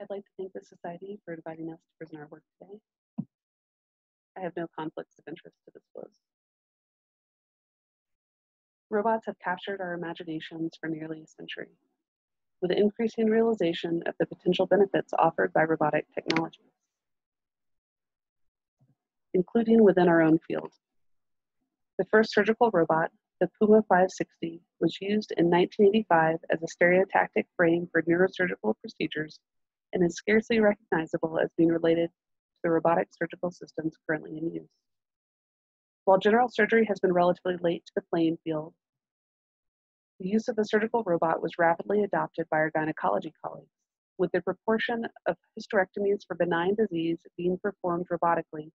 I'd like to thank the Society for inviting us to present our work today. I have no conflicts of interest to disclose. Robots have captured our imaginations for nearly a century, with increasing realization of the potential benefits offered by robotic technologies, including within our own field. The first surgical robot, the Puma 560, was used in 1985 as a stereotactic frame for neurosurgical procedures and is scarcely recognizable as being related to the robotic surgical systems currently in use. While general surgery has been relatively late to the playing field, the use of the surgical robot was rapidly adopted by our gynecology colleagues, with the proportion of hysterectomies for benign disease being performed robotically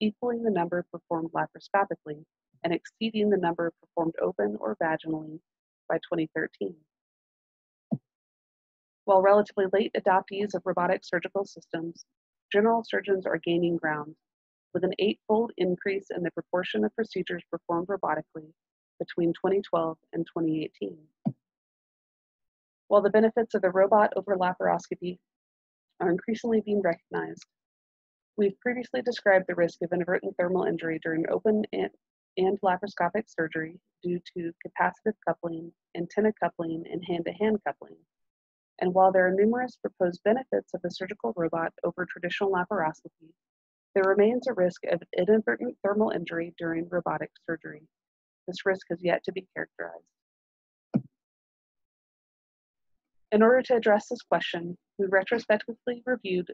equaling the number performed laparoscopically and exceeding the number performed open or vaginally by 2013. While relatively late adoptees of robotic surgical systems, general surgeons are gaining ground, with an eightfold increase in the proportion of procedures performed robotically between 2012 and 2018. While the benefits of the robot over laparoscopy are increasingly being recognized, we've previously described the risk of inadvertent thermal injury during open and, and laparoscopic surgery due to capacitive coupling, antenna coupling, and hand-to-hand -hand coupling. And while there are numerous proposed benefits of the surgical robot over traditional laparoscopy, there remains a risk of inadvertent thermal injury during robotic surgery. This risk has yet to be characterized. In order to address this question, we retrospectively reviewed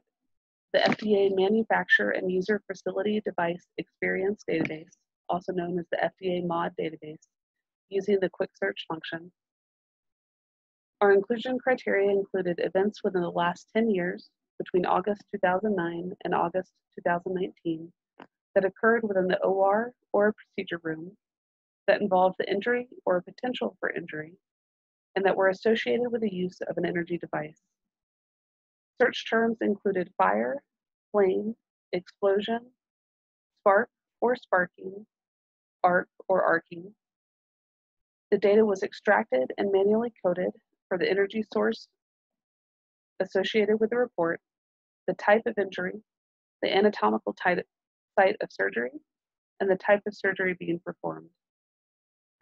the FDA Manufacturer and User Facility Device Experience Database, also known as the FDA MAUDE database, using the quick search function. Our inclusion criteria included events within the last 10 years, between August 2009 and August 2019, that occurred within the OR or procedure room that involved the injury or potential for injury, and that were associated with the use of an energy device. Search terms included fire, flame, explosion, spark or sparking, arc or arcing. The data was extracted and manually coded for the energy source associated with the report, the type of injury, the anatomical site of surgery, and the type of surgery being performed.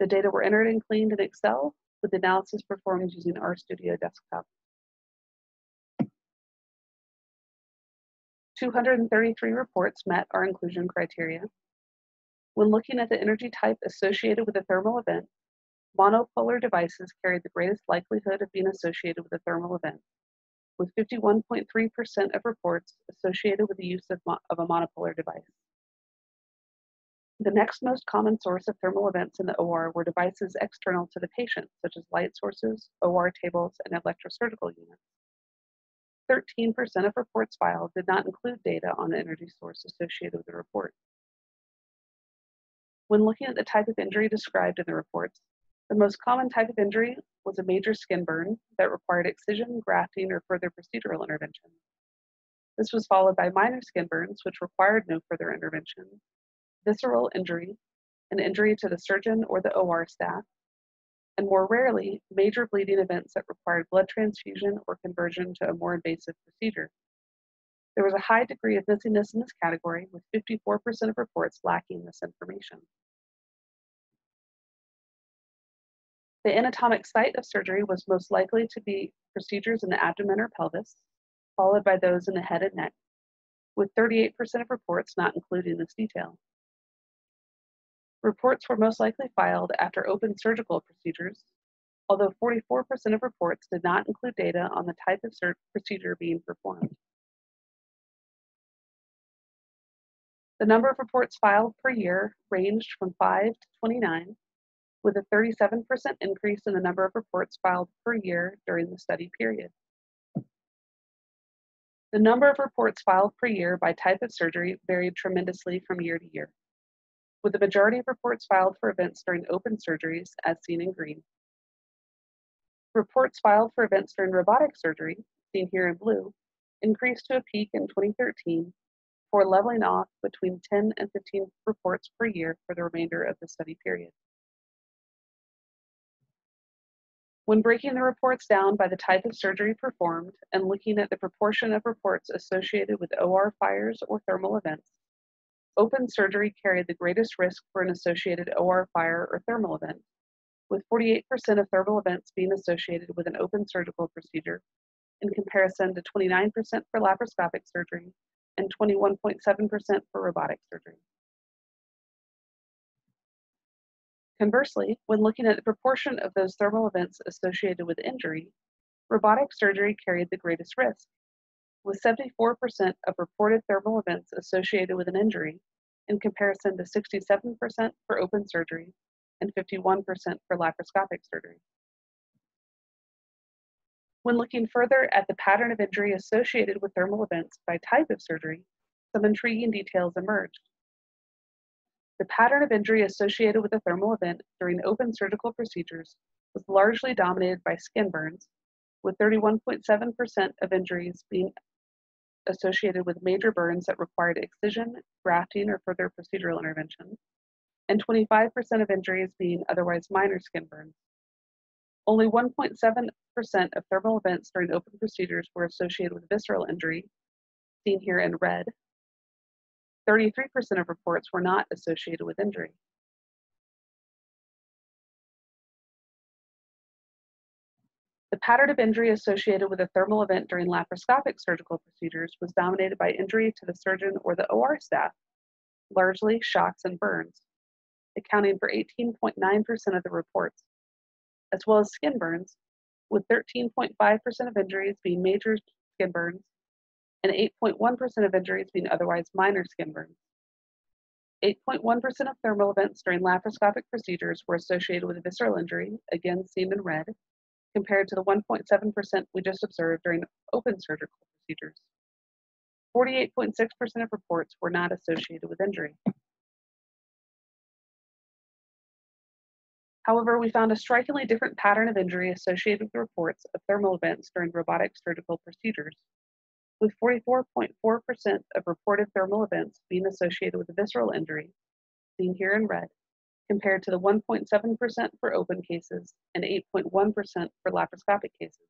The data were entered and cleaned in Excel with analysis performed using RStudio Desktop. 233 reports met our inclusion criteria. When looking at the energy type associated with a thermal event, monopolar devices carried the greatest likelihood of being associated with a thermal event, with 51.3% of reports associated with the use of, of a monopolar device. The next most common source of thermal events in the OR were devices external to the patient, such as light sources, OR tables, and electrosurgical units. 13% of reports filed did not include data on the energy source associated with the report. When looking at the type of injury described in the reports, the most common type of injury was a major skin burn that required excision, grafting, or further procedural intervention. This was followed by minor skin burns, which required no further intervention, visceral injury, an injury to the surgeon or the OR staff, and more rarely, major bleeding events that required blood transfusion or conversion to a more invasive procedure. There was a high degree of missingness in this category, with 54% of reports lacking this information. The anatomic site of surgery was most likely to be procedures in the abdomen or pelvis, followed by those in the head and neck, with 38% of reports not including this detail. Reports were most likely filed after open surgical procedures, although 44% of reports did not include data on the type of procedure being performed. The number of reports filed per year ranged from 5 to 29, with a 37% increase in the number of reports filed per year during the study period. The number of reports filed per year by type of surgery varied tremendously from year to year with the majority of reports filed for events during open surgeries, as seen in green. Reports filed for events during robotic surgery, seen here in blue, increased to a peak in 2013 before leveling off between 10 and 15 reports per year for the remainder of the study period. When breaking the reports down by the type of surgery performed and looking at the proportion of reports associated with OR fires or thermal events, open surgery carried the greatest risk for an associated OR fire or thermal event, with 48% of thermal events being associated with an open surgical procedure in comparison to 29% for laparoscopic surgery and 21.7% for robotic surgery. Conversely, when looking at the proportion of those thermal events associated with injury, robotic surgery carried the greatest risk, with 74% of reported thermal events associated with an injury in comparison to 67% for open surgery and 51% for laparoscopic surgery. When looking further at the pattern of injury associated with thermal events by type of surgery, some intriguing details emerged. The pattern of injury associated with a thermal event during open surgical procedures was largely dominated by skin burns, with 31.7% of injuries being associated with major burns that required excision, grafting, or further procedural intervention, and 25% of injuries being otherwise minor skin burns. Only 1.7% of thermal events during open procedures were associated with visceral injury, seen here in red, 33% of reports were not associated with injury. The pattern of injury associated with a thermal event during laparoscopic surgical procedures was dominated by injury to the surgeon or the OR staff, largely shocks and burns, accounting for 18.9% of the reports, as well as skin burns, with 13.5% of injuries being major skin burns and 8.1% of injuries being otherwise minor skin burns. 8.1% of thermal events during laparoscopic procedures were associated with visceral injury, again seen in red, compared to the 1.7% we just observed during open surgical procedures. 48.6% of reports were not associated with injury. However, we found a strikingly different pattern of injury associated with reports of thermal events during robotic surgical procedures with 44.4% of reported thermal events being associated with a visceral injury, seen here in red, compared to the 1.7% for open cases and 8.1% for laparoscopic cases.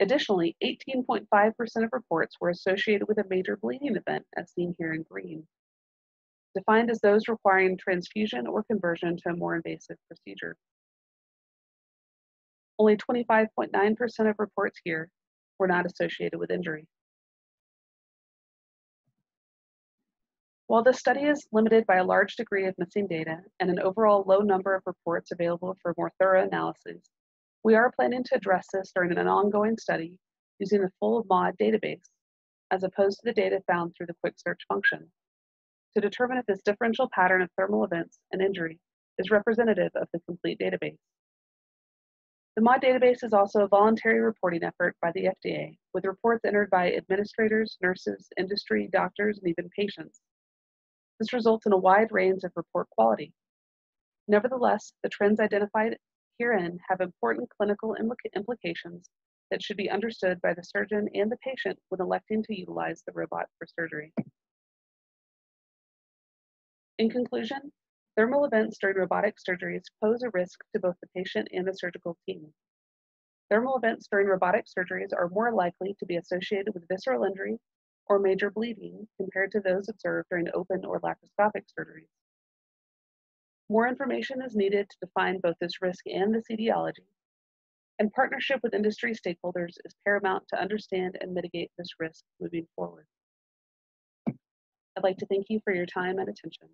Additionally, 18.5% of reports were associated with a major bleeding event, as seen here in green, defined as those requiring transfusion or conversion to a more invasive procedure. Only 25.9% of reports here were not associated with injury. While this study is limited by a large degree of missing data and an overall low number of reports available for more thorough analysis, we are planning to address this during an ongoing study using the full MAUDE database, as opposed to the data found through the quick search function, to determine if this differential pattern of thermal events and injury is representative of the complete database. The MAUDE database is also a voluntary reporting effort by the FDA, with reports entered by administrators, nurses, industry, doctors, and even patients. This results in a wide range of report quality. Nevertheless, the trends identified herein have important clinical implications that should be understood by the surgeon and the patient when electing to utilize the robot for surgery. In conclusion, Thermal events during robotic surgeries pose a risk to both the patient and the surgical team. Thermal events during robotic surgeries are more likely to be associated with visceral injury or major bleeding compared to those observed during open or laparoscopic surgeries. More information is needed to define both this risk and this etiology, and partnership with industry stakeholders is paramount to understand and mitigate this risk moving forward. I'd like to thank you for your time and attention.